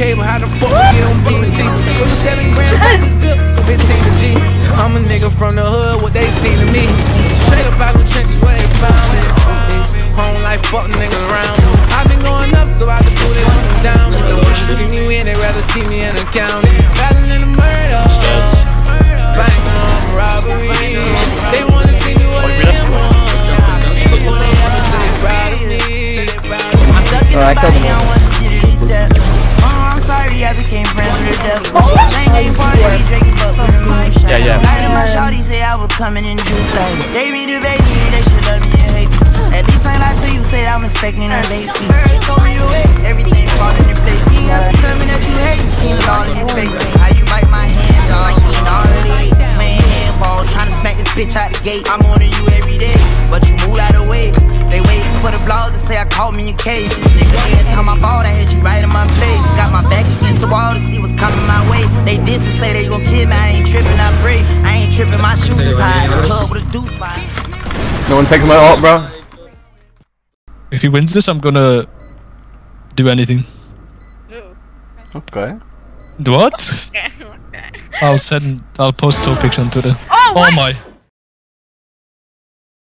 ain't had no cable, how the fuck we get on BT? Was seven grand, got the zip, 15 to G. I'm a nigga from the hood, what they seen to me. Straight up out the trenches where they found it. Home life, fuck niggas around me. i been going up, so I can do it I'm down. They don't wanna see me win, they rather see me in the county. Battling the murder. Fighting on robbery. They wanna see me what am on. Before they ever say they proud of me. I'm ducking Alright, nobody, come I Yeah, yeah. Night of my shawty say I was coming in June like They be debating me, they should love me and hate me. At least I lie to you, say I'm expecting her late fee. Bird told me to wait, everything falling in place. You ain't have to tell me that you hate, seen it all in your face. How you bite my hand, dog, you ain't already ate. Playing handball, trying to smack this bitch out the gate. I'm on to you every day, but you move out of the way. They waiting for the blog to say I caught me in case. Nigga, every time I bought, I had you right they gon' kill me, I ain't tripping, I pray. I ain't tripping, my shoes tied. The club with a deuce fight. No one takes my ult, bro. If he wins this, I'm gonna do anything. Okay. What? I'll send. I'll post two pics on Twitter. Oh, Oh my.